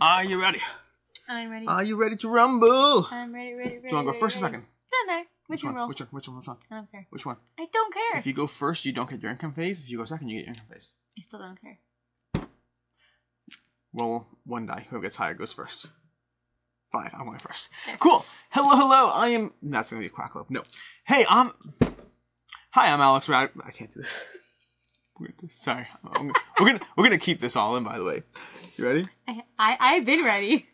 Are you ready? I'm ready. Are you ready to rumble? I'm ready, ready, ready. Do you want to go ready, first or second? Doesn't matter. Which, Which one? roll? Which one? Which one? Which one? I don't care. Which one? I don't care. If you go first, you don't get your income phase. If you go second, you get your income phase. I still don't care. Roll one die. Whoever gets higher goes first. Five. I'm going first. Cool. Hello, hello. I am. That's gonna be a quack club. No. Hey, I'm. Hi, I'm Alex Rad. I can't do this. Sorry. Gonna- we're gonna we're gonna keep this all in. By the way, you ready? I, I, I've been ready.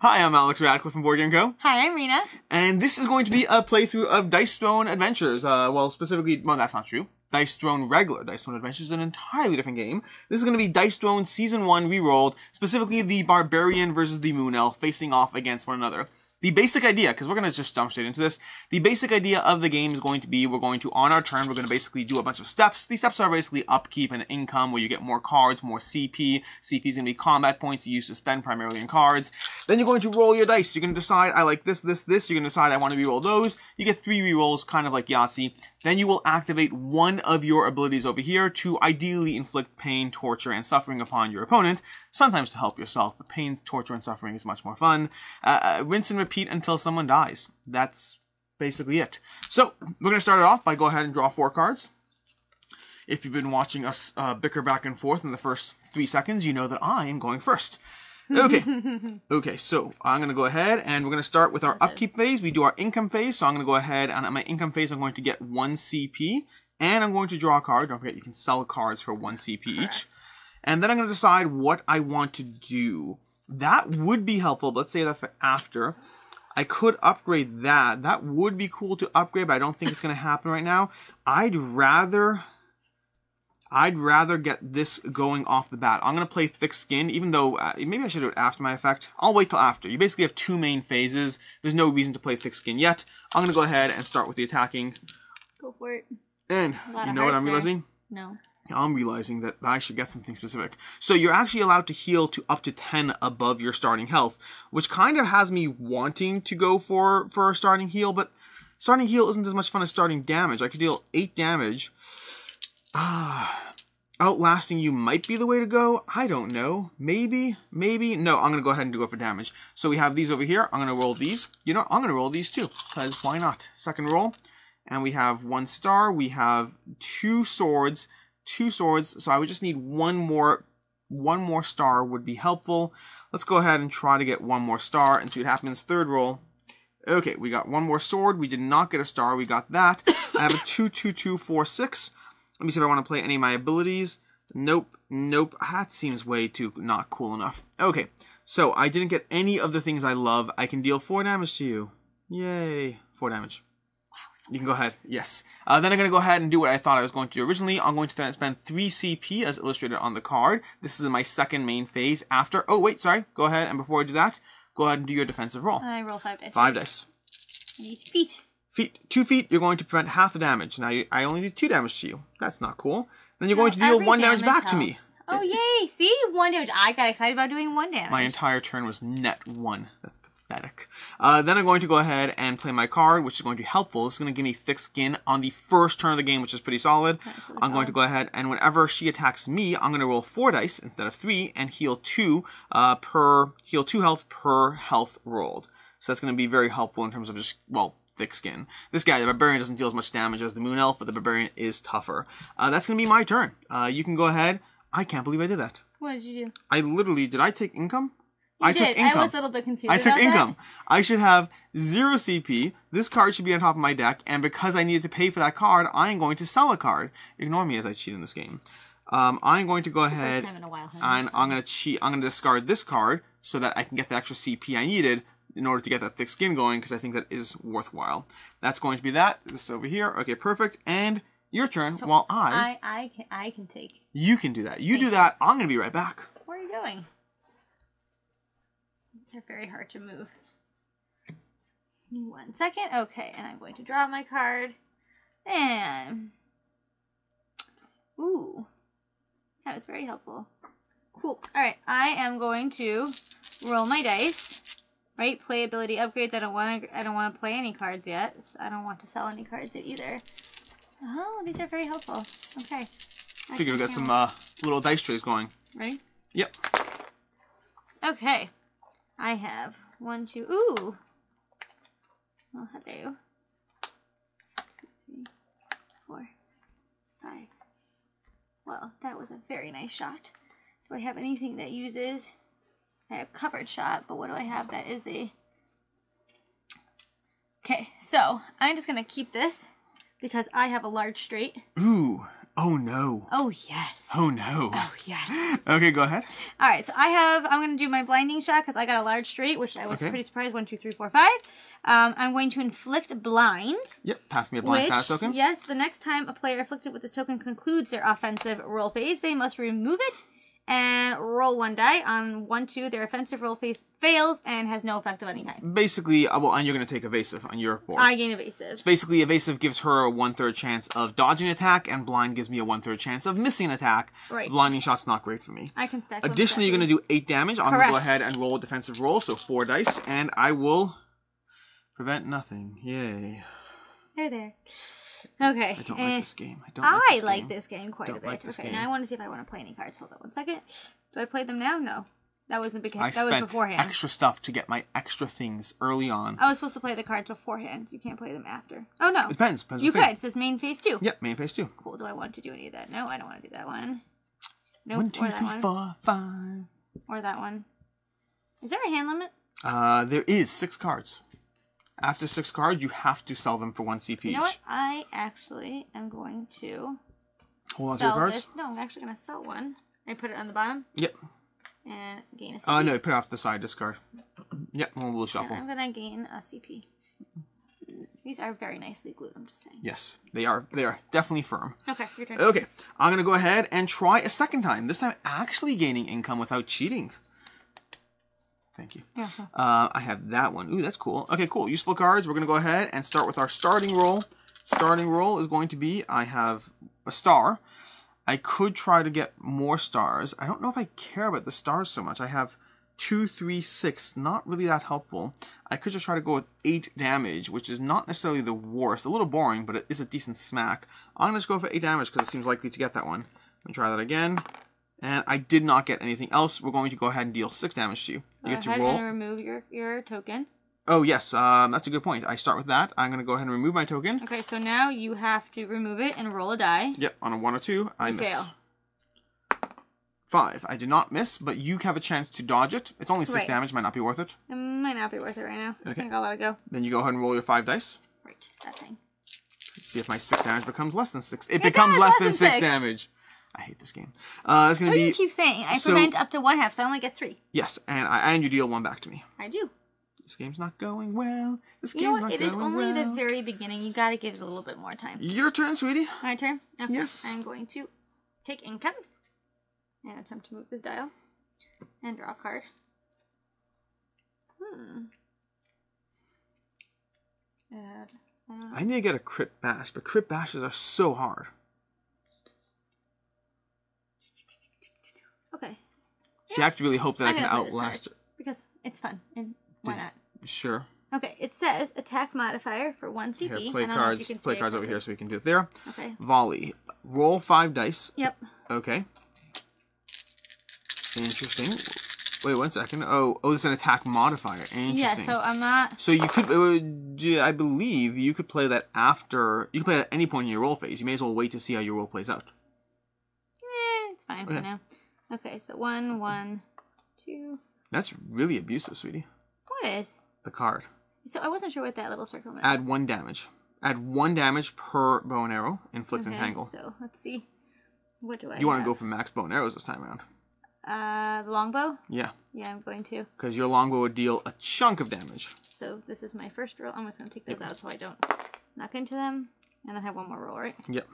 Hi, I'm Alex Radcliffe from Board Game Co. Hi, I'm Rena. And this is going to be a playthrough of Dice Throne Adventures. Uh, well, specifically, well, that's not true. Dice Throne regular. Dice Throne Adventures is an entirely different game. This is going to be Dice Throne Season 1 rerolled, specifically the Barbarian versus the Moon Elf facing off against one another. The basic idea, because we're going to just jump straight into this, the basic idea of the game is going to be we're going to, on our turn, we're going to basically do a bunch of steps. These steps are basically upkeep and income, where you get more cards, more CP. CP is going to be combat points you use to spend primarily in cards. Then you're going to roll your dice. You're going to decide, I like this, this, this. You're going to decide, I want to reroll those. You get three rerolls, kind of like Yahtzee. Then you will activate one of your abilities over here to ideally inflict pain, torture, and suffering upon your opponent. Sometimes to help yourself, but pain, torture, and suffering is much more fun. Uh, uh, rinse and repeat until someone dies. That's basically it. So, we're going to start it off by go ahead and draw four cards. If you've been watching us uh, bicker back and forth in the first three seconds, you know that I am going first. Okay. okay, so I'm going to go ahead and we're going to start with our upkeep phase. We do our income phase. So I'm going to go ahead and at my income phase, I'm going to get one CP and I'm going to draw a card. Don't forget, you can sell cards for one CP each. And then I'm going to decide what I want to do. That would be helpful. Let's say that for after. I could upgrade that. That would be cool to upgrade, but I don't think it's going to happen right now. I'd rather I'd rather get this going off the bat. I'm going to play Thick Skin, even though uh, maybe I should do it after my effect. I'll wait till after. You basically have two main phases. There's no reason to play Thick Skin yet. I'm going to go ahead and start with the attacking. Go for it. And you know what I'm there. realizing? No. I'm realizing that I should get something specific. So you're actually allowed to heal to up to 10 above your starting health, which kind of has me wanting to go for, for a starting heal, but starting heal isn't as much fun as starting damage. I could deal 8 damage. Ah, outlasting you might be the way to go. I don't know. Maybe, maybe. No, I'm going to go ahead and go for damage. So we have these over here. I'm going to roll these. You know, I'm going to roll these too, because why not? Second roll. And we have one star. We have two swords two swords, so I would just need one more one more star would be helpful. Let's go ahead and try to get one more star and see what happens. Third roll. Okay, we got one more sword. We did not get a star. We got that. I have a two, two, two, four, six. Let me see if I want to play any of my abilities. Nope, nope. That seems way too not cool enough. Okay, so I didn't get any of the things I love. I can deal four damage to you. Yay, four damage. You can go ahead. Yes. Uh, then I'm going to go ahead and do what I thought I was going to do originally. I'm going to spend 3 CP as illustrated on the card. This is my second main phase after... Oh, wait, sorry. Go ahead, and before I do that, go ahead and do your defensive roll. I roll five dice. Five dice. I feet. Feet. Two feet, you're going to prevent half the damage. Now, you, I only do two damage to you. That's not cool. Then you're going to deal one damage back to me. Oh, yay. See? One damage. I got excited about doing one damage. My entire turn was net one. That's pathetic. Uh, then I'm going to go ahead and play my card, which is going to be helpful. It's going to give me thick skin on the first turn of the game, which is pretty solid. really I'm going to go ahead and whenever she attacks me, I'm going to roll four dice instead of three and heal two uh, per heal two health per health rolled. So that's going to be very helpful in terms of just well thick skin. This guy, the barbarian, doesn't deal as much damage as the moon elf, but the barbarian is tougher. Uh, that's going to be my turn. Uh, you can go ahead. I can't believe I did that. What did you do? I literally did. I take income. You I did. took income. I was a little bit confused. I took income. I should have zero CP. This card should be on top of my deck, and because I needed to pay for that card, I am going to sell a card. Ignore me as I cheat in this game. Um, I'm going to go That. Ahead time in a while. and I'm going to cheat. I'm going to discard this card so that I can get the extra CP I needed in order to get that thick skin going, because I think that is worthwhile. That's going to be that. This is over here. Okay, perfect. And your turn. while I, I, I can, I can take. you can do that. You do that. I'm going to be right back. Where are you going? They're very hard to move. One second. Okay, and I'm going to draw my card. And. Ooh. That was very helpful. Cool. Alright, I am going to roll my dice. Right? playability upgrades. I don't want to I don't want to play any cards yet. So I don't want to sell any cards yet either. Oh, these are very helpful. Okay. I Figure we got some uh, little dice trays going. Ready? Yep. Okay. I have one, two. Ooh. Well, hello. Two, three, four, five. Well, that was a very nice shot. Do I have anything that uses? I have covered shot, but what do I have that is a? Okay, so I'm just gonna keep this because I have a large straight. Ooh. Oh no. Oh yes. Oh no. Oh yes. Okay, go ahead. All right, so I have. I'm going to do my blinding shot because I got a large straight, which I was Okay. pretty surprised. One, two, three, four, five. Um, I'm going to inflict blind. Yep. Pass me a blind which, token. yes, the next time a player afflicted with this token concludes their offensive roll phase, they must remove it and roll one die. On one, two, their offensive roll face fails and has no effect of any kind. Basically, uh, well, and you're gonna take evasive on your board. I gain evasive. Basically, evasive gives her a one third chance of dodging attack, and blind gives me a one third chance of missing an attack. Right. Blinding shot's not great for me. I can stack. Additionally, you're going to do 8 damage. I'm going to go ahead and roll a defensive roll, so 4 dice, and I will prevent nothing. Yay. There, there. Okay. I don't eh, like this game. I don't like this. game. I like game. this game quite Don't a bit. like okay, game. now I want to see if I want to play any cards. Hold on one second. Do I play them now? No. That was the big. I that was beforehand. extra stuff to get my extra things early on. I was supposed to play the cards beforehand. You can't play them after. Oh no. It Depends. Depends You what thing. could. It says main phase two. Yep, main phase 2. Cool. Do I want to do any of that? No, I don't want to do that one. Nope. One, two, or that three, one. four, five. Or that one. Is there a hand limit? Uh, there is six cards. After six cards, you have to sell them for one CP You know what? I actually am going to Hold on to your sell cards. this. No, I'm actually going to sell one. I put it on the bottom Yep. and gain a CP. Oh, uh, no, put it off to the side, discard. Yep, one And shuffle. I'm going to gain a CP. These are very nicely glued, I'm just saying. Yes, they are. They are definitely firm. Okay, your turn. Okay, I'm gonna go ahead and try a second time. This time, actually gaining income without cheating. Thank you. Yeah, Uh, I have that one. Ooh, that's cool. Okay, cool. Useful cards. We're gonna go ahead and start with our starting roll. Starting roll is going to be I have a star. I could try to get more stars. I don't know if I care about the stars so much. I have two, three, six. Not really that helpful. I could just try to go with eight damage, which is not necessarily the worst. A little boring, but it is a decent smack. I'm gonna just go for eight damage because it seems likely to get that one. Let me try that again. And I did not get anything else. We're going to go ahead and deal six damage to you. Go You get to ahead roll. and remove your, your token. Oh yes, um, that's a good point. I start with that. I'm gonna go ahead and remove my token. Okay, so now you have to remove it and roll a die. Yep, on a one or two, I You miss. fail. Five. I did not miss, but you have a chance to dodge it. It's only six Right. damage, might not be worth it. It might not be worth it right now. I Okay. think I'll let it go. Then you go ahead and roll your five dice. Right, that thing. See if my six damage becomes less than six. It, becomes less less than than six six. damage. I hate this game. Uh, it's gonna What do be you keep saying? I so- prevent up to one half, so I only get three. yes, and I and you deal one back to me. I do. This game's not going well. This game's not going well. You game's know what? not It is only well. the very beginning. You gotta give it a little bit more time. Your turn, sweetie. My turn? Okay. Yes. I'm going to take income and attempt to move this dial and draw a card. Hmm. Don't know. I need to get a crit bash, but crit bashes are so hard. Okay. So you have to really hope that i I'm can play this outlast card because it's fun and why not? Sure. Okay, it says attack modifier for one CP. Here, play I don't know if you cards. can Play cards over here so we can do it there. Okay. Volley. Roll five dice. Yep. Okay. Interesting. Wait one second. Oh, oh, this is an attack modifier. Interesting. Yeah, so I'm not. So you could, would- I believe, you could play that after. You could play that at any point in your roll phase. You may as well wait to see how your roll plays out. Eh, it's fine for now. Okay, so one, one, two. That's really abusive, sweetie. What is? The card. So I wasn't sure what that little circle meant. Add one damage. Add one damage per bow and arrow. Inflict Okay, entangle. So let's see. What do I? You want to go for max bow and arrows this time around. Uh, the longbow. Yeah, Yeah, I'm going to. because your longbow would deal a chunk of damage. So this is my first roll. I'm just gonna take those out so I don't knock into them, and I have one more roll, right? Yep.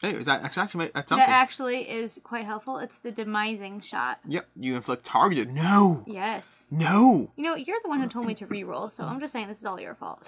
Hey, is that actually that's something? That actually is quite helpful. It's the demising shot. Yep. You inflict targeted. No. Yes. No. You know, you're the one who told me to re-roll, so I'm just saying this is all your fault.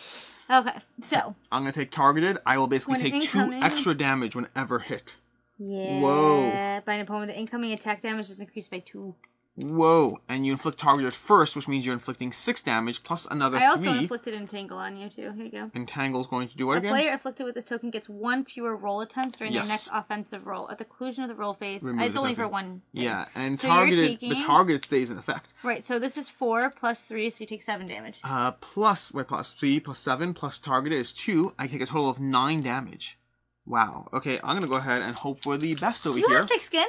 Okay, so I'm gonna take targeted. I will basically take incoming- two extra damage whenever hit. yeah, Whoa. By an opponent, the incoming attack damage is increased by two. Whoa! And you inflict targeted first, which means you're inflicting six damage plus another I also three. inflicted entangle on you too. Here you go. Entangle's going to do what A again? player afflicted with this token gets one fewer roll attempts during Yes. their next offensive roll. At the conclusion of the roll phase, Remove it's the only for token. one. thing. Yeah, and So you're targeted the taking- target stays in effect. Right. So this is four plus three, so you take seven damage. Uh, plus wait, plus three, plus seven, plus targeted is two. I take a total of nine damage. Wow. Okay, I'm gonna go ahead and hope for the best over You here. have thick skin.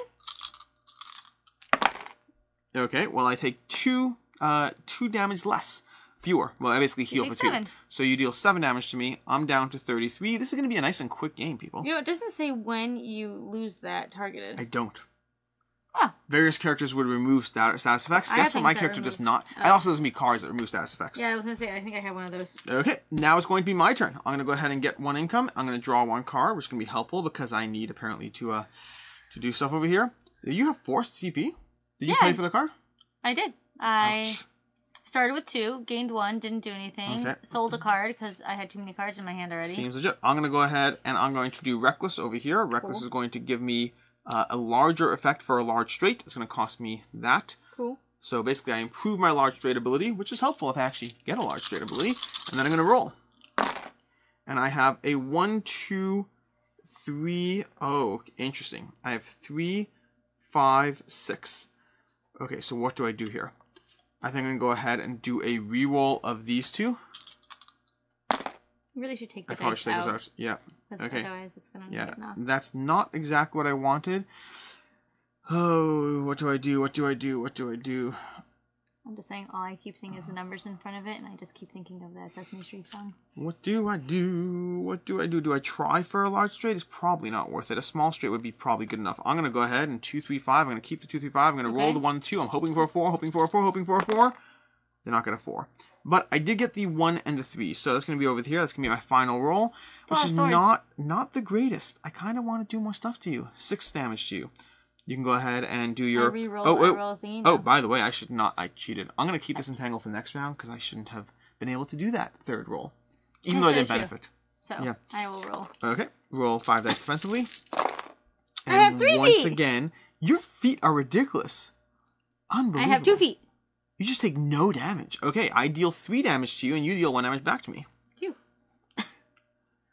Okay, well I take two, uh, two damage less, fewer. Well, I basically heal for two. seven. So you deal seven damage to me. I'm down to thirty-three. This is gonna be a nice and quick game, people. You know, it doesn't say when you lose that targeted. I don't. oh, Various characters would remove status, status effects. I Guess what? My character does not. oh. I also doesn't mean cards that remove status effects. yeah. I was gonna say. I think I have one of those. Okay, now it's going to be my turn. I'm gonna go ahead and get one income. I'm gonna draw one card, which is gonna be helpful because I need apparently to uh to do stuff over here. You have forced CP. Did you Yeah. play for the card? I did. I Ouch. started with two, gained one, didn't do anything. Okay. Sold a card because I had too many cards in my hand already. Seems legit. I'm gonna go ahead and I'm going to do reckless over here. Reckless Cool. is going to give me uh, a larger effect for a large straight. It's gonna cost me that. Cool. So basically, I improve my large straight ability, which is helpful if I actually get a large straight ability. And then I'm gonna roll. And I have a one, two, three. Oh, interesting. I have three, five, six. Okay, so what do I do here? I think I'm gonna go ahead and do a reroll of these two. You really should take I the probably dice should take out. this out. Yeah. Okay. Otherwise, it's gonna Yeah, that's not exactly what I wanted. Oh, what do I do? What do I do? What do I do? I'm just saying, all I keep seeing is the uh-huh. numbers in front of it, and I just keep thinking of that Sesame Street song. What do I do? What do I do? Do I try for a large straight? It's probably not worth it. A small straight would be probably good enough. I'm gonna go ahead and two, three, five. I'm gonna keep the two, three, five. I'm gonna roll the one, two. I'm hoping for a four, hoping for a four, hoping for a four. They're not gonna four. But I did get the one and the three, so that's gonna be over here. That's gonna be my final roll, which Oh, is swords. not not the greatest. I kind of want to do more stuff to you. Six damage to you. You can go ahead and do your. Oh, I oh, roll a thingy. oh, by the way, I should not. I cheated. I'm gonna keep this entangle for the next round because I shouldn't have been able to do that third roll, even though I didn't benefit. So yeah. I will roll. Okay, roll five dice defensively. I have three once feet. again, your feet are ridiculous. Unbelievable. I have two feet. You just take no damage. Okay, I deal three damage to you, and you deal one damage back to me. Two.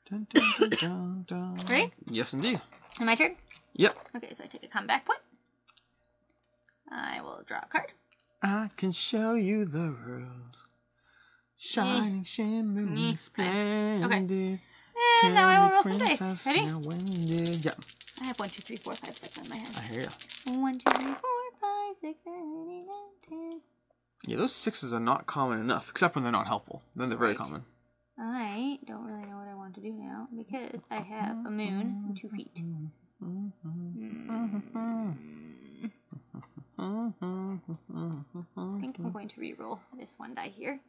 Dun, dun, dun, dun, dun. Yes, indeed. And my turn. Yep. Okay, so I take a comeback point. I will draw a card. I can show you the world. Shining, shimmering, Eh. splendid. And now I will roll some dice. Ready? Yeah, I have one, two, three, four, five, six on my hand. I hear ya. One, two, three, four, five, six, seven, eight, nine, ten. Yeah, those sixes are not common enough, except when they're not helpful. Then they're very Right. common. I don't really know what I want to do now because I have a moon and two feet. I think I'm going to re-roll this one die here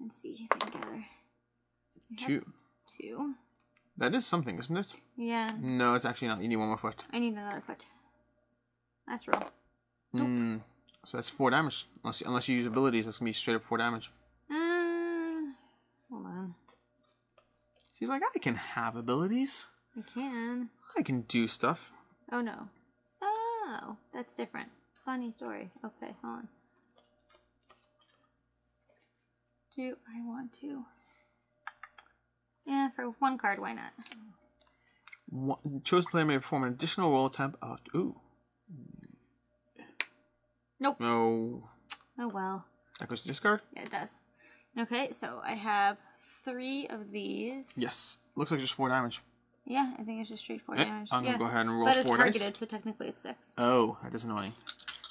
and see if I can gather. Two. Two. That is something, isn't it? Yeah, No, it's actually not. You need one more foot. I need another foot. Last roll. Nope. Mm, so that's four damage. Unless you, unless you use abilities, that's gonna be straight up four damage. Uh, hold on. She's like, I can have abilities. I can. I can do stuff. Oh no. Oh, that's different. Funny story. Okay, hold on. Do I want to? Yeah, for one card, why not? One, chosen player may perform an additional roll attempt. Oh, ooh. Nope. No. Oh well. That goes to discard? Yeah, it does. Okay, so I have three of these. Yes. Looks like just four damage. Yeah, I think it's just straight four Eh, damage. I'm gonna yeah. go ahead and roll but it's four targeted, dice. so technically it's six. Oh, that is annoying.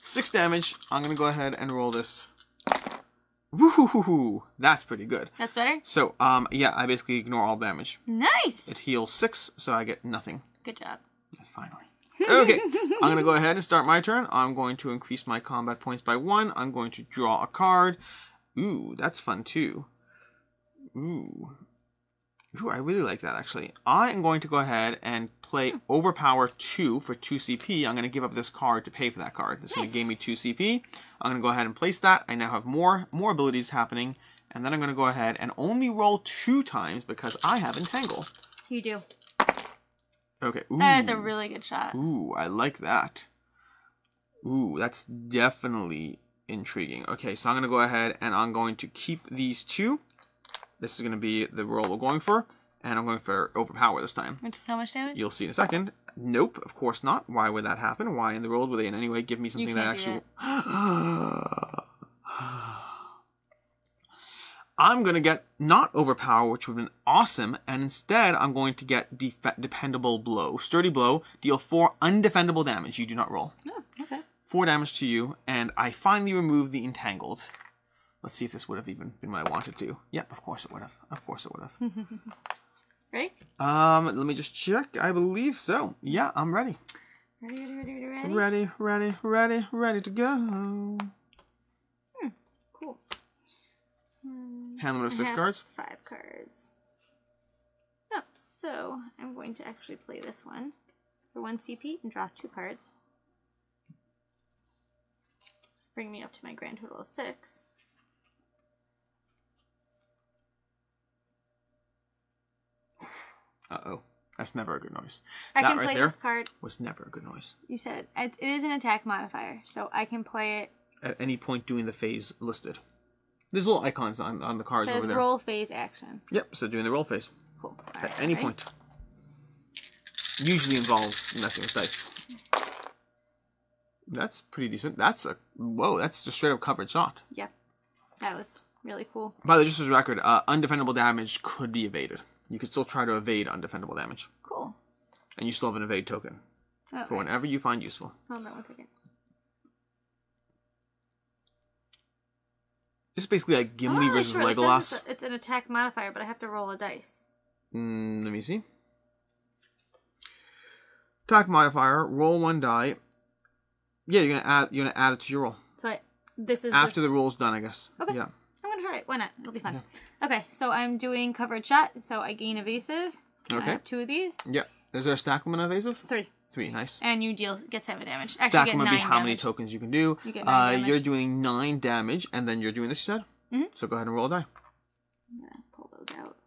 Six damage. I'm gonna go ahead and roll this. Woohoo! That's pretty good. That's better. So, um, yeah, I basically ignore all damage. Nice. It heals six, so I get nothing. Good job. Finally. Okay, I'm gonna go ahead and start my turn. I'm going to increase my combat points by one. I'm going to draw a card. Ooh, that's fun too. Ooh. Ooh, I really like that actually. I am going to go ahead and play hmm. Overpower 2 for 2 CP. I'm going to give up this card to pay for that card. This Nice. to give me 2 CP. I'm going to go ahead and place that. I now have more more abilities happening. And then I'm going to go ahead and only roll two times because I have Entangle. You do. Okay. Ooh. That's a really good shot. Ooh, I like that. Ooh, that's definitely intriguing. Okay, so I'm going to go ahead and I'm going to keep these two. This is going to be the roll we're going for. And I'm going for overpower this time. Which is how much damage? You'll see in a second. Nope, of course not. Why would that happen? Why in the world would they in any way give me something that actually... I'm going to get not overpower, which would have been awesome, and instead I'm going to get def- dependable blow. Sturdy blow, deal 4 undefendable damage. You do not roll. Oh, okay. 4 damage to you, and I finally remove the entangled. Let's see if this would have even been what I wanted to. Yep, of course it would have. Of course it would have. Ready? um, let me just check. I believe so. Yeah, I'm ready. Ready, ready, ready, ready, ready? Ready, ready, ready, ready to go. Cool. Hand limit of six cards. Five cards. Oh, so I'm going to actually play this one for one CP and draw two cards. Bring me up to my grand total of six. Uh oh. That's never a good noise. I that can right play there this card. was never a good noise. You said it it is an attack modifier, so I can play it. At any point doing the phase listed. There's little icons on, on the cards Says over there. roll phase action. Yep, so doing the roll phase. Cool. At Alright, any ready? point. Usually involves messing with dice. That's pretty decent. That's a whoa. That's just straight up covered shot. Yep. That was really cool. By the way, just as a record, uh, undefendable damage could be evaded. You could still try to evade undefendable damage, Cool. and you still have an evade token Oh, for whenever you find useful. Hold on one second. It's basically like Gimli really versus sure. Legolas. It's, a- it's an attack modifier, but I have to roll a dice. Mm, let me see. Attack modifier. Roll one die. Yeah, you're gonna add. You're gonna add it to your roll So I, this is after The, the roll's done. I guess. Okay. Yeah. Try it. Why not? It'll be fun. Okay, so I'm doing covered shot. So I gain evasive. I Okay. have two of these. Yeah. Is there a stack on evasive? Three. Three. Nice. And you deal get seven damage. Actually, Stack limit nine be how many tokens you can do. You get uh, nine damage. you're doing nine damage, and then you're doing this. You said. Mhm. So go ahead and roll a die. I'm gonna pull those out.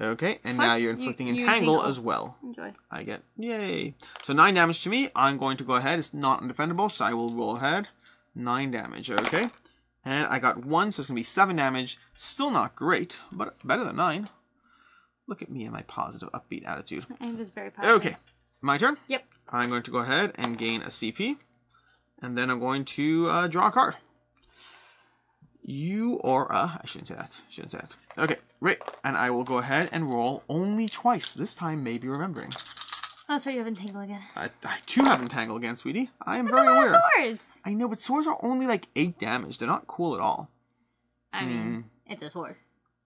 Okay, and now you're inflicting you entangle as well. Enjoy. I get yay. So nine damage to me. I'm going to go ahead. It's not undefendable, so I will roll ahead. Nine damage. Okay, and I got one, so it's gonna be seven damage. Still not great, but better than nine. Look at me and my positive, upbeat attitude. Very positive. Okay, my turn. Yep. I'm going to go ahead and gain a CP, and then I'm going to uh, draw a card. You or uh, I shouldn't say that. Shouldn't say that. Okay, right. And I will go ahead and roll only twice. This time, maybe remembering. That's right. You have entangle again. I, I too have entangle again, sweetie. I am That's very aware. swords. I know, but swords are only like eight damage. They're not cool at all. I mean, it's a sword.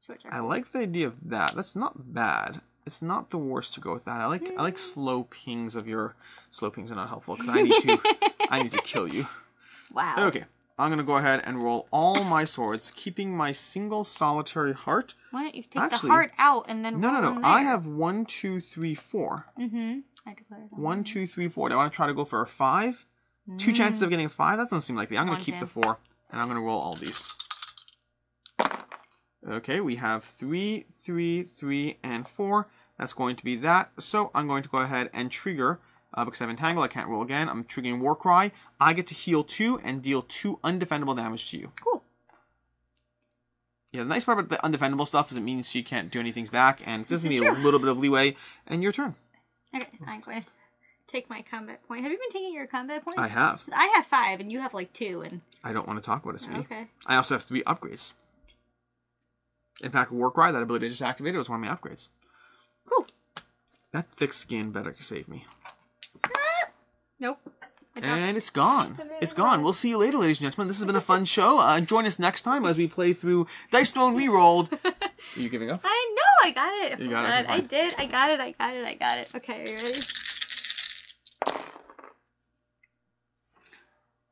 Swords. I like the idea of that. That's not bad. It's not the worst to go with that. I like I like Hmm. slow pings of your slow pings are not helpful because I need to I need to kill you. Wow. Okay, I'm gonna go ahead and roll all my swords, keeping my single solitary heart. Why don't you take Actually- the heart out and then No, no, no. I have one, two, three, four. Mm-hmm. I declare that. One, two, three, four. Do I want to try to go for a five? Two chances of getting a five? That doesn't seem likely. I'm gonna One keep the four, and I'm gonna roll all these. Okay, we have three, three, three, and four. That's going to be that. So I'm going to go ahead and trigger, uh, because I have Entangle, I can't roll again. I'm triggering Warcry. I get to heal two and deal two undefendable damage to you. Cool. Yeah, the nice part about the undefendable stuff is it means she can't do anything back, and it does need a little bit of leeway. And your turn. Okay, I'm going to take my combat point. Have you been taking your combat points? I have. I have five, and you have like two, and I don't want to talk about it, sweetie. okay. I also have three upgrades. In fact, Warcry, that ability just activated, was one of my upgrades. Cool. That thick skin better save me. Nope. And it's gone. It's gone. back. We'll see you later, ladies and gentlemen. This has been a fun show. Uh, join us next time as we play through Dice Throne Rerolled. Are you giving up? I know, I got it. You got it, I did. I got it. I got it. I got it. Okay, are you ready?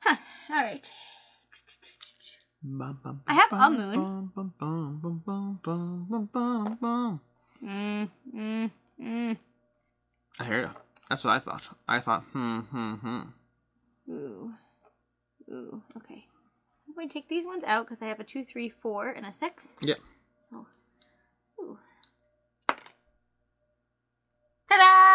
Huh. All right. I have a moon. moon. Mm, mm, mm. I hear you. That's what I thought. I thought, hmm, hmm, hmm. Ooh. Ooh. Okay. I'm going to take these ones out because I have a two, three, four, and a six. Yeah. So. Ooh. Ta-da!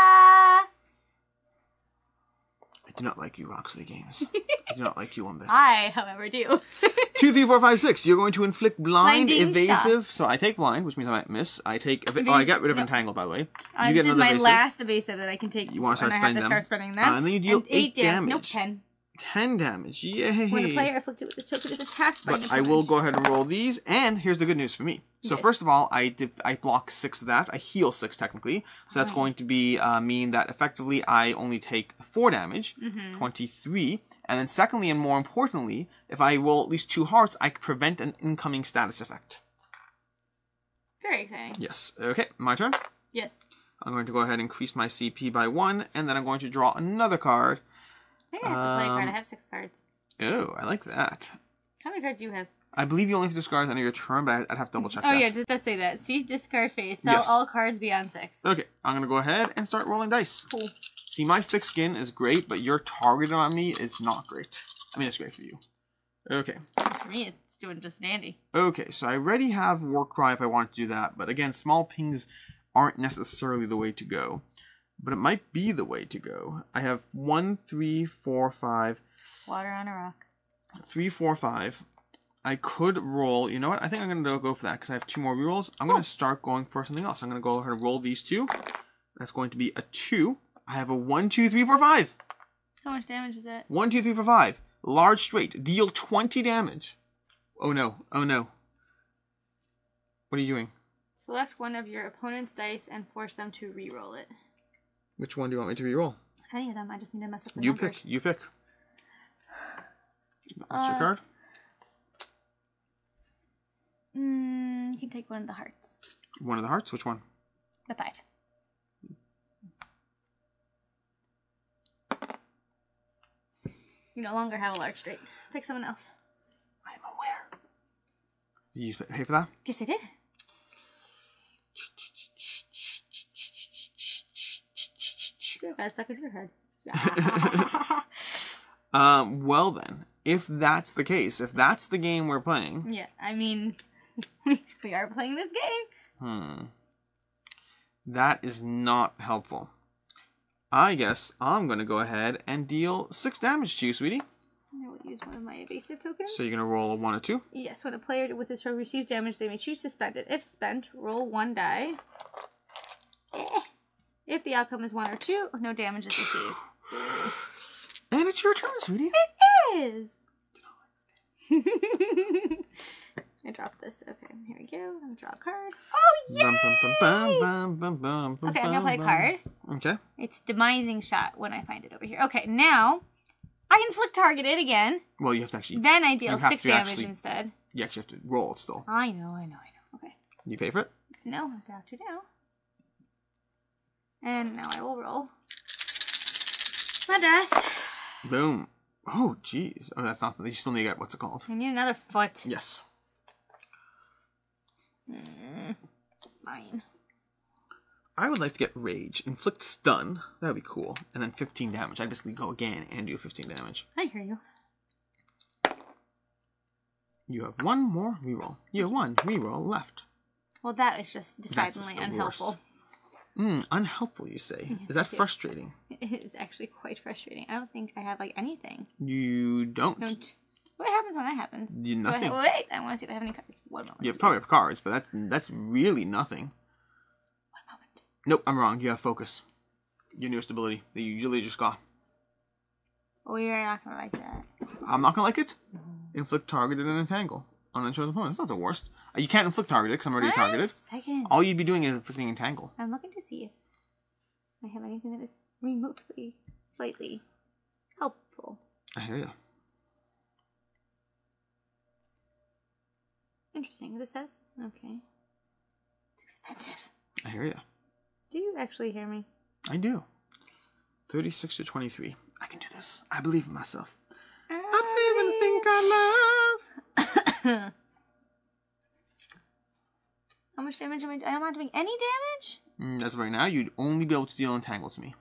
Do not like you, Roxley Games. I do not like you one bit. I, however, do. Two, three, four, five, six. You're going to inflict blind, Blinding evasive. So I take blind, which means I might miss. I take. Ev- oh, I get rid of no. entangle, by the way. Uh, you this get is another my evasive. last evasive that I can take. You start and I have spending to them. start spending them. Uh, and then you deal eight dam- damage. Nope, ten. Ten damage. Yay! When a player afflicted with this token is attacked by But I will go ahead and roll these. And here's the good news for me. So Yes. first of all, I did I block six of that. I heal six technically. So that's Right. going to be uh, mean that effectively I only take four damage, Mm-hmm. twenty-three. And then secondly, and more importantly, if I roll at least two hearts, I prevent an incoming status effect. Very exciting. Yes. Okay, my turn. Yes. I'm going to go ahead and increase my CP by one, and then I'm going to draw another card. I have to play a card. I Um, have six cards. Oh, I like that. How many cards do you have? I believe you only have to discard under your turn, but I- I'd have to double check Oh that. yeah, it does say that. See, discard phase. Sell Yes. all cards beyond six. Okay, I'm gonna go ahead and start rolling dice. Cool. See, my thick skin is great, but your target on me is not great. I mean, it's great for you. Okay. For me, it's doing just dandy. Okay, so I already have Warcry if I want to do that, but again, small pings aren't necessarily the way to go. But it might be the way to go. I have one, three, four, five, Water on a rock. three, four, five. I could roll. You know what? I think I'm gonna go for that because I have two more rerolls. I'm gonna start going for something else. I'm gonna go ahead and roll these two. That's going to be a two. I have a one, two, three, four, five. How much damage is that? One, two, three, four, five. Large straight. Deal 20 damage. Oh no. Oh no. What are you doing? Select one of your opponent's dice and force them to re-roll it. Which one do you want me to reroll? Any of them, I just need to mess up the You numbers. pick. You pick. What's your Uh, card? Mm, you can take one of the hearts. One of the hearts. Which one? The five. You no longer have a large straight. Pick someone else. I'm aware. Did you pay for that? Guess I did. Sure, got stuck in your head. Um. Well then, if that's the case, if that's the game we're playing, yeah, I mean, we are playing this game. hmm, that is not helpful. I guess I'm gonna go ahead and deal six damage to you, sweetie. I will use one of my evasive tokens. So you're gonna roll a one or two. Yes, when a player with this stroke receives damage, they may choose to spend it. If spent, roll one die. Eh. If the outcome is one or two, no damage is received. And it's your turn, sweetie. It is. I dropped this. Okay, here we go. I'm gonna draw a card. Oh bum, Okay, I'm gonna play a card. Okay. It's demising shot when I find it over here. Okay, now I inflict targeted again. Well, you have to actually. Then I deal six damage actually- instead. You actually have to roll it still. I know, I know, I know. Okay. You pay for it. No, I'm about to now. And now I will roll. My dice. Boom. Oh, jeez. Oh, that's not. You still need to get what's it called? I need another foot. Yes. Mm, mine. I would like to get rage, inflict stun. That would be cool. And then 15 damage. I basically go again and do 15 damage. I hear you. You have one more reroll. You have one reroll left. Well, that is just That's just unhelpful. worst. Hmm, unhelpful, you say. Is that frustrating? It is actually quite frustrating. I don't think I have like anything. You don't. Don't. What happens when that happens? You Do I nothing. wait, I want to see if I have any cards. One moment. You please. probably have cards, but that's that's really nothing. One moment. Nope, I'm wrong. You have focus. Your newest ability that you usually just got. Oh, you're not gonna like that. I'm not gonna like it. Inflict targeted and entangle on a chosen opponent. It's not the worst. Uh, You can't inflict targeted because I'm already One targeted. Second. All you'd be doing is inflicting entangle. I'm looking to see if I have anything that is remotely, slightly helpful. I hear you. Interesting. It says? Okay. It's expensive. I hear you. Do you actually hear me? I do. 36 to 23. I can do this. I believe in myself. I believe in the thing I love. How much damage am I? I'm not doing any damage. Mm, as of right now, you'd only be able to deal entangle to me.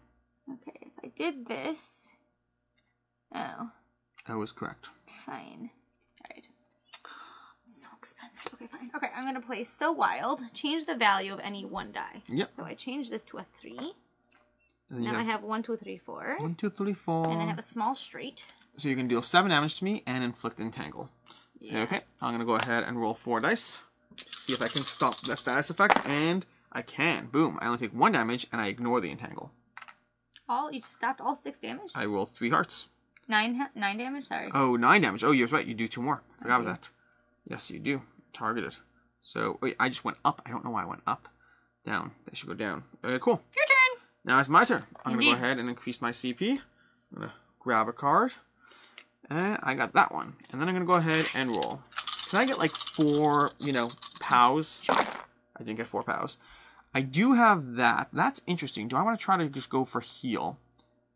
Okay, if I did this. Oh, That was correct. fine. Alright. So expensive. Okay, fine. Okay, I'm gonna play So Wild. Change the value of any one die. Yep. So I change this to a three. And then you Now I have have one, two, three, four, one, two, three, four. and I have a small straight. So you can deal seven damage to me and inflict entangle. Yeah. Okay, I'm gonna go ahead and roll four dice. See if I can stop that status effect, and I can. Boom! I only take one damage, and I ignore the entangle. All you stopped all six damage. I roll three hearts. Nine, ha- nine damage. Sorry. Oh, nine damage. Oh, you're right. You do two more. Forgot Okay. about that. Yes, you do. Targeted. So wait, I just went up. I don't know why I went up. Down. They should go down. Okay, cool. Your turn. Now it's my turn. I'm gonna go ahead and increase my CP. I'm gonna grab a card. And I got that one. And then I'm gonna go ahead and roll. Can I get like four, you know, pows? I didn't get four pows. I do have that. That's interesting. Do I want to try to just go for heal?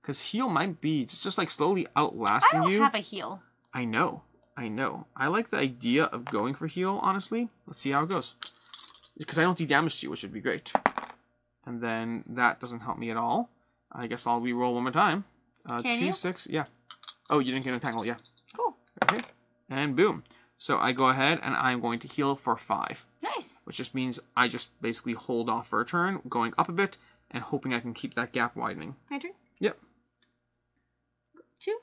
Because heal might be it's just like slowly outlasting you. I don't you. have a heal. I know. I know. I like the idea of going for heal, honestly. Let's see how it goes. Because I don't do damage to you, which would be great. And then that doesn't help me at all. I guess I'll re-roll one more time. Uh, Can two, you? six, yeah. Oh, you didn't get an entangle, yeah. Cool. Okay. And boom. So I go ahead and I'm going to heal for five, Nice. which just means I just basically hold off for a turn, going up a bit, and hoping I can keep that gap widening. My turn. Yep. Two.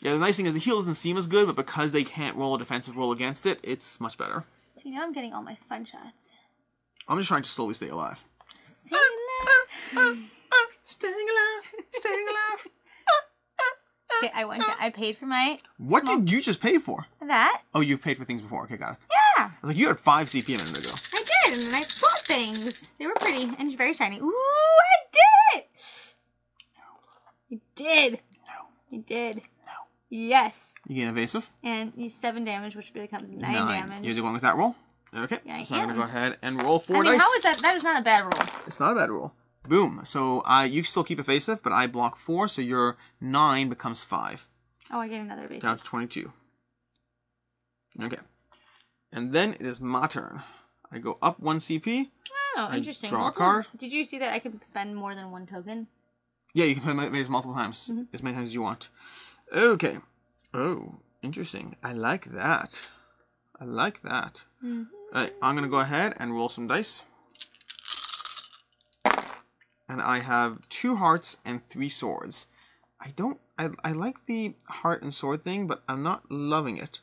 Yeah, the nice thing is the heal doesn't seem as good, but because they can't roll a defensive roll against it, it's much better. See now I'm getting all my fun shots. I'm just trying to slowly stay alive. Stay alive. Staying alive, staying alive. Okay, I went. I paid for my What did you just pay for? that. Oh, you've paid for things before. Okay, got it. Yeah, I was like, you had five CP a minute ago. I did, and then I bought things. They were pretty and very shiny. Ooh, I did it! You did. No. You did. No. Yes. You get evasive. And you seven damage, which becomes nine, damage. You're the one with that roll. Okay. Yeah, I so I'm gonna go ahead and roll four I mean, dice. how is that? That is not a bad roll. It's not a bad roll. Boom. So uh, you still keep evasive, but I block four, so your nine becomes five. Oh, I get another base. down to 22. Okay. And then it is my turn. I go up one CP. Oh, I interesting. draw a card. Did you see that I can spend more than one token? Yeah, you can play these multiple times, Mm-hmm. as many times as you want. Okay. Oh, interesting. I like that. I like that. Mm-hmm. Alright, I'm gonna go ahead and roll some dice. And I have two hearts and three swords. I don't. I, I like the heart and sword thing, but I'm not loving it.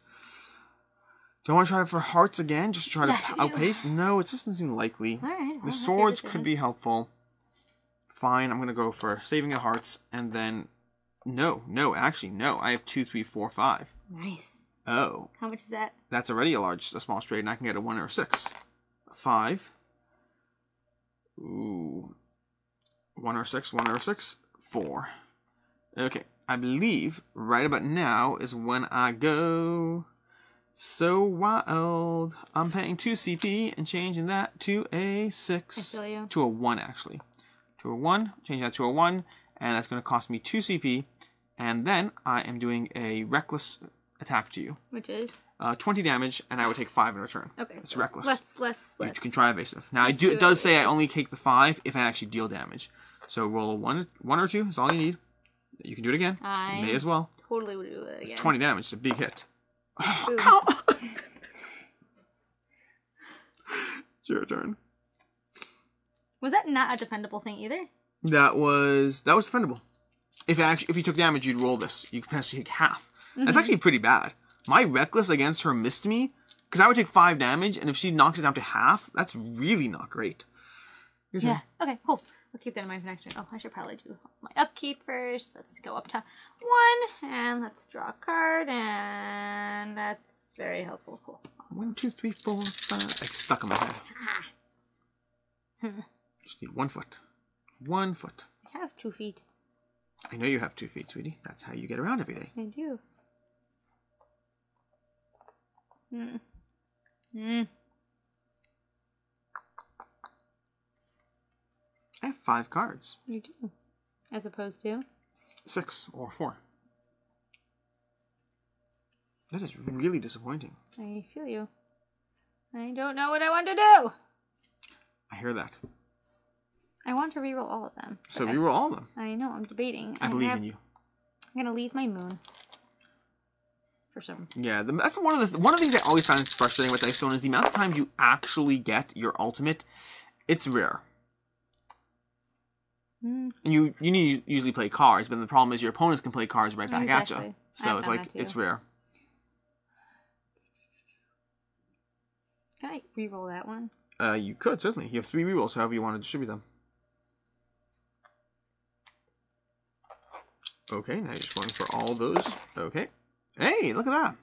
Do I want to try for hearts again? Just try Yes, to outpace? No, it just doesn't seem likely. All right. well, The swords could be helpful. Fine, I'm gonna go for saving the hearts, and then no, no, actually no. I have two, three, four, five. nice. Oh, How much is that? that's already a large, a small straight, and I can get a one or a six. Five. Ooh, one or six, one or six, four. Okay, I believe right about now is when I go. So wild. I'm paying 2 CP and changing that to a 6. I feel you. To a 1, actually. To a 1, change that to a 1, and that's going to cost me 2 CP. And then I am doing a reckless attack to you. Which is Uh, 20 damage, and I would take 5 in return. okay. It's so reckless. Let's let's You let's. can try evasive. Now, I do, do it does say I only take the 5 if I actually deal damage. So roll a 1, one or 2 is all you need. You can do it again. I May as well. totally would do it again. It's 20 damage. It's a big hit. On. it's your turn. Was that not a defendable thing either? That was that was defendable. If you actually if you took damage, you'd roll this. You could potentially take half. Mm-hmm. That's actually pretty bad. My reckless against her missed me because I would take five damage, and if she knocks it down to half, that's really not great. Yeah. Okay. Cool. I'll keep that in mind for next turn. Oh, I should probably do my upkeep first. Let's go up to one, and let's draw a card, and that's very helpful. Cool. Awesome. One, two, three, four, five. Like stuck in my head. Ah, Just need one foot. One foot. I have two feet. I know you have two feet, sweetie. That's how you get around every day. I do. Hmm. Hmm. I have five cards. You do. As opposed to. Six or four. That is really disappointing. I feel you. I don't know what I want to do. I hear that. I want to reroll all of them. So were all of them. I, I know. I'm debating. I believe have- in you. I'm gonna leave my moon. For some. Yeah, the, that's one of the one of the things I always find frustrating with Dice Throne is the amount of times you actually get your ultimate. It's rare. Mm. And you you need usually play cards, but the problem is your opponents can play cards right back at Exactly. you. I So it's like it's rare. Can I re-roll that one? Uh, you could certainly. You have three rerolls, however you want to distribute them. Okay, now you're just going for all those. Okay. Hey, look at that.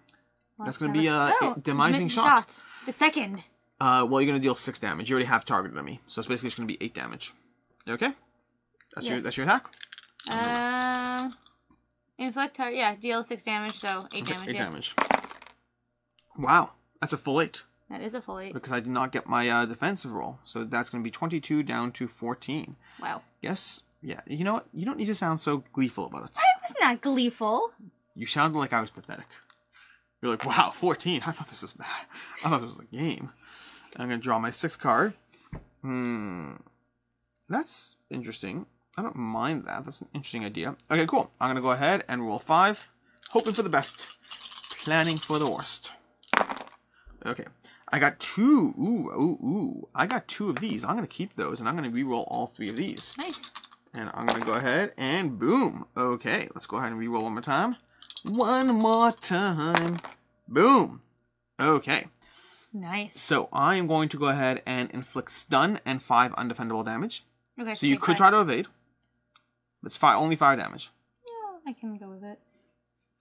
That's gonna be, uh, oh, a demising demising shot. The second. Uh, well, you're gonna deal six damage. You already have targeted on me, so it's basically just gonna be eight damage. Okay. That's your Yes. that's your attack. Um, inflict tar- yeah, deal six damage, so eight Okay, damage. eight yeah. damage. Wow, that's a full eight That is a full eight. because I did not get my uh, defensive roll, so that's gonna be twenty-two down to fourteen. Wow. Yes. Yeah. You know what? You don't need to sound so gleeful about it. I was not gleeful. You sounded like I was pathetic. You're like, wow, 14. I thought this was bad. I thought this was a game. I'm going to draw my sixth card. Hmm. That's interesting. I don't mind that. That's an interesting idea. Okay, cool. I'm going to go ahead and roll five. Hoping for the best. Planning for the worst. Okay. I got two. Ooh, ooh, ooh. I got two of these. I'm going to keep those, and I'm going to re-roll all three of these. Nice. And I'm gonna go ahead and boom. Okay, let's go ahead and re-roll one more time. One more time. Boom. Okay, Nice. so I am going to go ahead and inflict stun and five undefendable damage. Okay. So you could try to evade. It's five, only five damage. Yeah, I can go with it.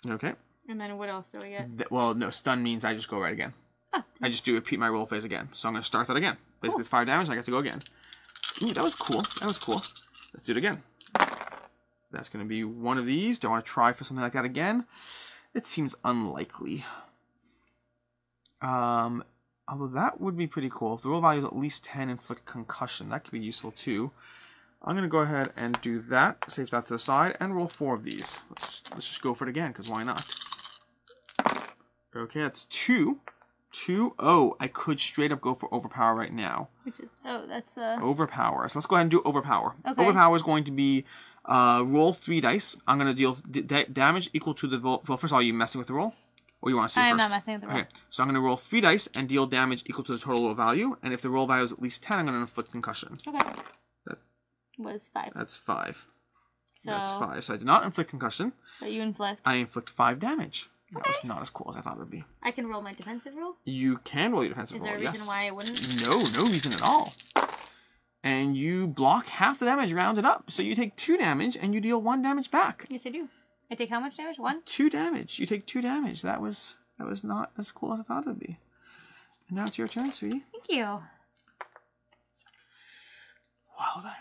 Okay. And then what else do I get? Th- well, no, stun means I just go right again. Oh. I just do repeat my roll phase again. So I'm gonna start that again. Basically, it's five damage. I get to go again. Ooh, that was cool. That was cool. Let's do it again. That's gonna be one of these. Do I want to try for something like that again? It seems unlikely. Um, although that would be pretty cool. If the roll value is at least 10, inflict concussion. That could be useful too. I'm gonna go ahead and do that. Save that to the side and roll four of these. Let's just, let's just go for it again, because why not? Okay, that's two. Two. Oh, I could straight up go for overpower right now. Which is oh, that's uh. Overpower. So let's go ahead and do overpower. Okay. Overpower is going to be uh, roll three dice. I'm going to deal damage equal to the. Well, first of all, are you messing with the roll? Or you want to see it I'm first? not messing with the roll. Okay, so I'm going to roll three dice and deal damage equal to the total roll value. And if the roll value is at least 10, I'm going to inflict concussion. Okay. That- Was five. That's five. So That's five. So I did not inflict concussion. but you inflict. I inflict five damage. That was not as cool as I thought it would be. I can roll my defensive roll. You can roll your defensive Is roll. there a reason yes. why I wouldn't? No, no reason at all. And you block half the damage rounded up. So you take two damage and you deal one damage back. Yes, I do. I take how much damage? One. Two damage. You take two damage. That was that was not as cool as I thought it would be. And now it's your turn, sweetie. Thank you. Well then.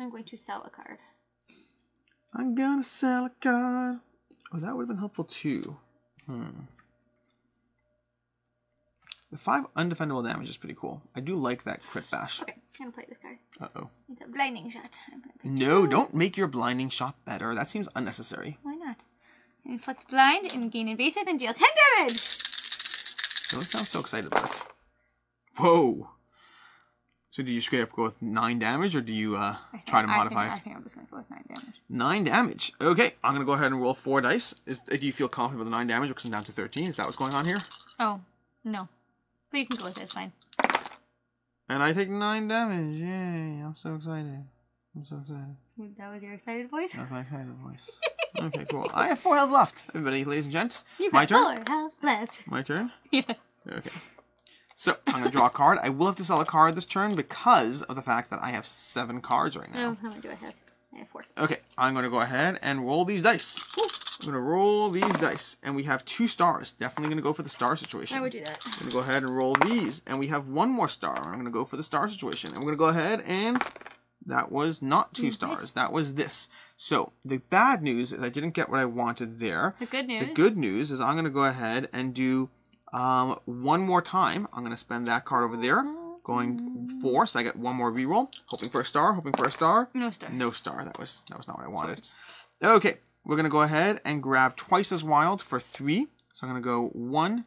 I'm going to sell a card. I'm gonna sell a card. Oh, that would have been helpful too. Hmm. The five undefendable damage is pretty cool. I do like that crit bash. Okay, I'm gonna play this card. Uh oh. It's a blinding shot. I'm No, two. don't make your blinding shot better. That seems unnecessary. Why not? Inflict blind and gain evasive and deal ten damage. Don't sound so excited about it. Whoa. So do you straight up go with nine damage, or do you uh, I try to think- I modify think, it? I think I'm just gonna go with nine damage. Nine damage. Okay, I'm gonna go ahead and roll four dice. Is, do you feel confident with the nine damage because I'm down to thirteen? Is that what's going on here? Oh no, but you can go with it. It's fine. And I take nine damage. Yay! I'm so excited. I'm so excited. That was your excited voice. That's my excited voice. Okay, cool. I have four health left. Everybody, ladies and gents, You my have turn. four health left. My turn. yes. Okay. So I'm gonna draw a card. I will have to sell a card this turn because of the fact that I have seven cards right now. Oh, how many do I have? I have four. Okay, I'm gonna go ahead and roll these dice. I'm gonna roll these dice, and we have two stars. Definitely gonna go for the star situation. I would do that. I'm gonna go ahead and roll these, and we have one more star. I'm gonna go for the star situation. I'm gonna go ahead and that was not two stars. That was this. So the bad news is I didn't get what I wanted there. The good news. The good news is I'm gonna go ahead and do um, one more time. I'm gonna spend that card over there, going four, so I get one more reroll. Hoping for a star. Hoping for a star. No star. No star. That was that was not what I wanted. Okay, we're gonna go ahead and grab twice as wild for three. So I'm gonna go one,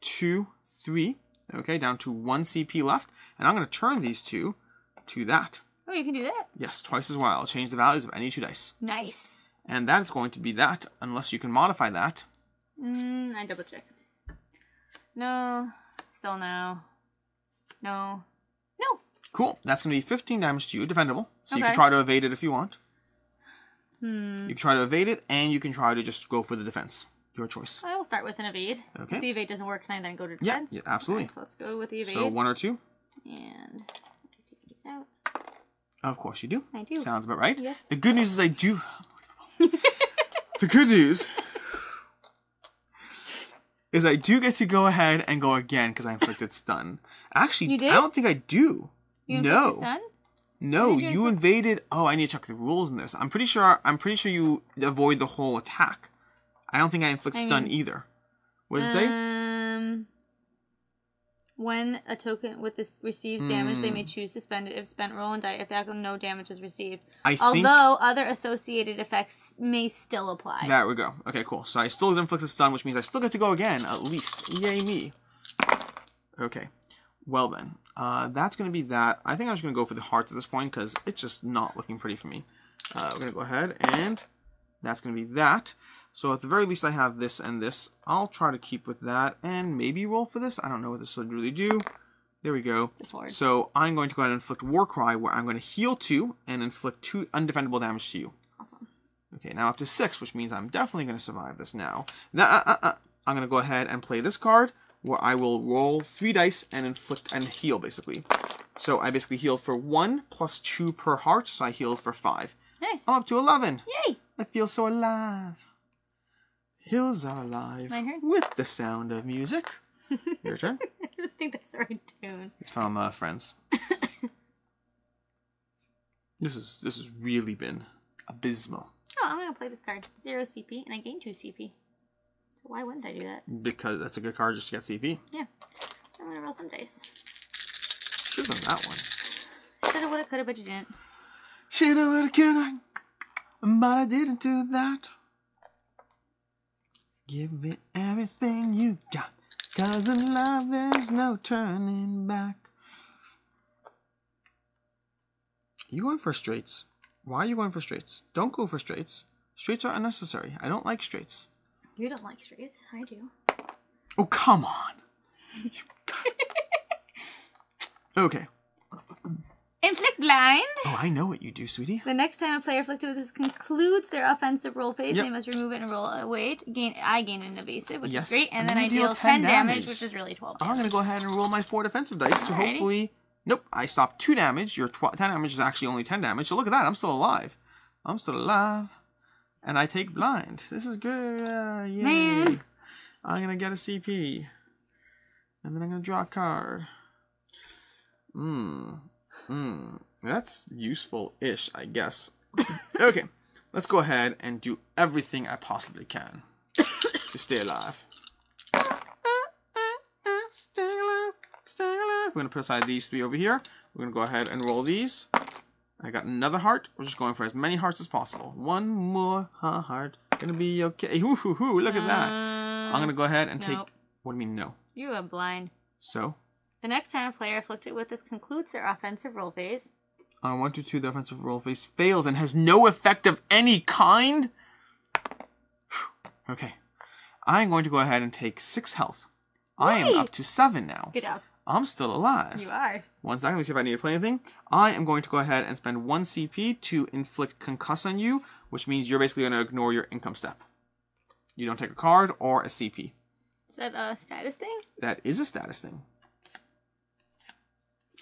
two, three. Okay, down to one CP left, and I'm gonna turn these two to that. Oh, you can do that. Yes, twice as wild. Change the values of any two dice, Nice. and that is going to be that, unless you can modify that. Mm, I double check. No. Still no. No. No. Cool. That's going to be 15 damage to you, defendable. So you can try to evade it if you want. Hmm. You can try to evade it, and you can try to just go for the defense. Your choice. I will start with an evade. Okay. If the evade doesn't work, can I then go to defense? yeah, yeah absolutely. Alright, so let's go with the evade. So one or two. And take these out. Of course you do. I do. Sounds about right. Yes. The good news is I do. the good news is I do get to go ahead and go again because I inflicted stun. Actually? I don't think I do. You no. stun? No, you you invaded. Oh, I need to check the rules in this. I'm pretty sure. I'm pretty sure you avoid the whole attack. I don't think I inflict I stun mean- either. What does it say? Um, When a token with this receives damage, they may Hmm. choose to spend it if spent roll and die if no damage is received. I think Although other associated effects may still apply. there we go. Okay, cool. So I still inflict a stun, which means I still get to go again at least. Yay me. Okay. Well then, uh, that's gonna be that. I think I'm just gonna go for the hearts at this point because it's just not looking pretty for me. Uh, we're gonna go ahead and that's gonna be that. So at the very least, I have this and this. I'll try to keep with that and maybe roll for this. I don't know what this would really do. There we go. So I'm going to go ahead and inflict Warcry where I'm going to heal two and inflict two undefendable damage to you. awesome. Okay, now up to six, which means I'm definitely going to survive this now. Now, uh, uh, uh, I'm going to go ahead and play this card, where I will roll three dice and inflict and heal, basically. So I basically heal for one plus two per heart, so I healed for five. Nice. I'm up to 11. Yay! I feel so alive. Hills are alive My turn? with the sound of music. Your turn. I don't think that's the right tune. It's from uh, Friends. this is this has really been abysmal Oh, I'm gonna play this card. Zero CP, and I gain two CP. So why wouldn't I do that? because that's a good card just to get CP. Yeah. I'm gonna roll some dice. Should have done that one. Shoulda, woulda, coulda, but you didn't. Shoulda, woulda, coulda, but I didn't do that. Give me everything you got, cause in love there's no turning back. You going for straights? Why are you going for straights? Don't go for straights. Straights are unnecessary. I don't like straights. You don't like straights. I do. Oh, come on. You got- okay. Inflict blind. Oh, I know what you do, sweetie. The next time a player afflicted with this concludes their offensive roll phase, Yep. they must remove it and roll a weight. Gain I gain an evasive, which Yes. is great, and, And then I deal deal 10 ten damage, damage. which is really twelve. I'm gonna go ahead and roll my four defensive dice to Alrighty. hopefully. Nope, I stopped two damage. Your tw- ten damage is actually only ten damage. So look at that, I'm still alive. I'm still alive, and I take blind. This is good. Uh, yay. Man. I'm gonna get a CP, and then I'm gonna draw a card. Hmm. Hmm. That's useful-ish, I guess. okay, let's go ahead and do everything I possibly can to stay alive. Stay alive, stay alive. We're gonna put aside these three over here. We're gonna go ahead and roll these. I got another heart. We're just going for as many hearts as possible. One more heart. Gonna be okay. Hoo hoo hoo! Look at that. I'm gonna go ahead and take. What do you mean no? You are blind. So The next time a player afflicted with this concludes their offensive roll phase, on one to two, the offensive roll phase fails and has no effect of any kind. okay, I'm going to go ahead and take six health. I am up to seven now. good job. I'm still alive. You are. One second, let me see if I need to play anything. I am going to go ahead and spend one CP to inflict concuss on you, which means you're basically going to ignore your income step. You don't take a card or a CP. Is that a status thing? That is a status thing.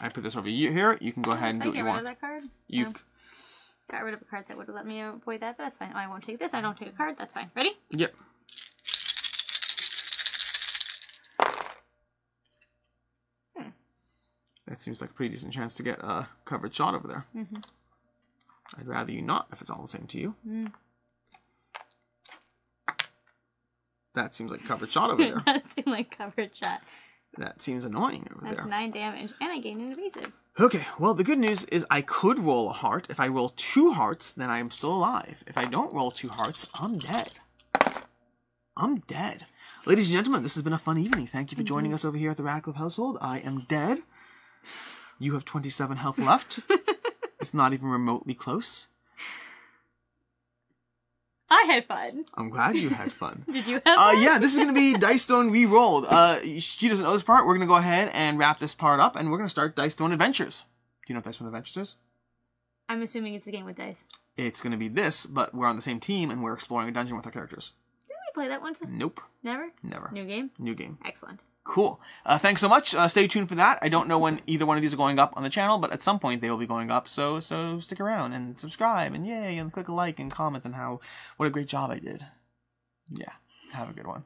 I put this over you- here. You can go ahead and do I what get you rid want. of that card? You. Got rid of a card that would have let me avoid that, but that's fine. Oh, I won't take this. I don't take a card. That's fine. Ready? Yep. Hmm. That seems like a pretty decent chance to get a covered shot over there. Mm-hmm. I'd rather you not if it's all the same to you. Mm. That seems like a covered shot over there. that seems like covered shot. That seems annoying over That's there. nine damage, and I gain an evasive. Okay, well, the good news is I could roll a heart. If I roll two hearts, then I am still alive. If I don't roll two hearts, I'm dead. I'm dead. Ladies and gentlemen, this has been a fun evening. Thank you for joining mm-hmm. us over here at the Radcliffe household. I am dead. You have 27 health left. it's not even remotely close. I had fun. I'm glad you had fun. Did you have Uh, fun? yeah, this is gonna be Dice Throne re-rolled. Uh, she doesn't know this part. We're gonna go ahead and wrap this part up, and we're gonna start Dice Throne Adventures. Do you know what Dice Throne Adventures is? I'm assuming it's a game with dice. It's going to be this, but we're on the same team and we're exploring a dungeon with our characters. Did we play that once? Nope, Never. never. New game. New game. Excellent. Cool. Uh, thanks so much. Uh, stay tuned for that. I don't know when either one of these are going up on the channel, but at some point they will be going up. So so stick around and subscribe and yay and click a like and comment on how what a great job I did. Yeah. Have a good one.